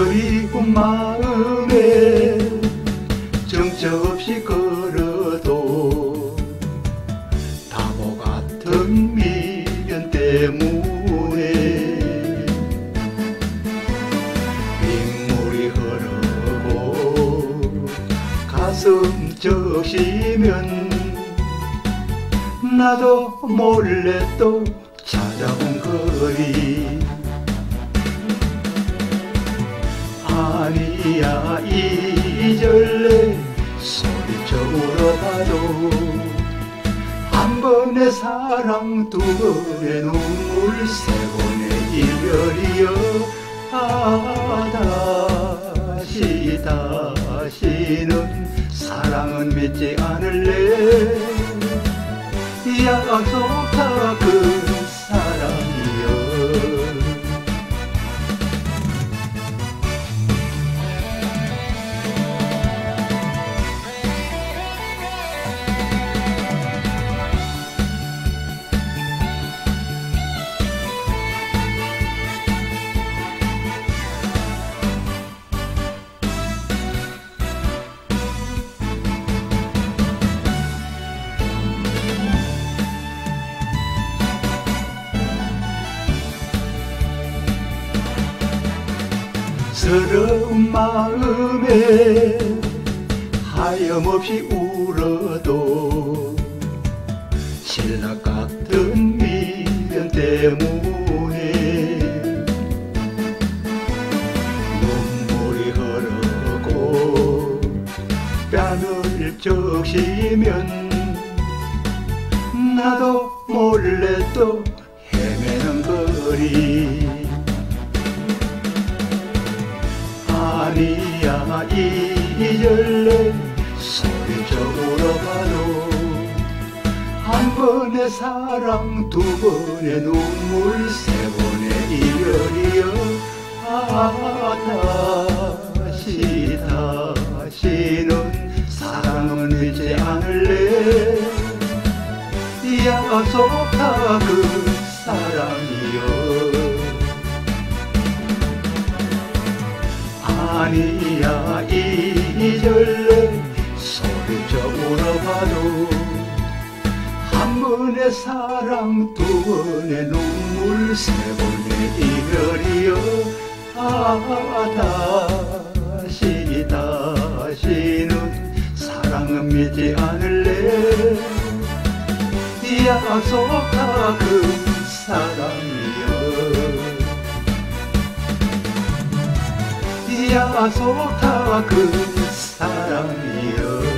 그리운 마음에 정처 없이 걸어도 바보 같은 미련 때문에 빗물이 흐르고 가슴 적시면 나도 몰래 또 찾아온 거리 아니야 이절래 소리쳐 울어봐도 한 번의 사랑 두 번의 눈물 세 번의 이별이여 아 다시 다시는 사랑은 믿지 않을래? 약속 서러운 마음에 하염없이 울어도 신락 같은 미련 때문에 눈물이 흐르고 뺨을 적시면 나도 몰래 또 헤매는 거리 아니야 이절래 소리쳐 울어봐도 한 번의 사랑 두 번의 눈물 세 번의 이별이여 아 다시 다시는 사랑은 잊지 않을래? 약속다 그 사랑이여 아니야. 이절래 소리쳐 울어봐도 한 번의 사랑 두 번의 눈물 세 번의 이별이여. 아 다시 다시는 사랑은 믿지 않을래? 약속다 그 사랑이여 약속다 그 사랑이여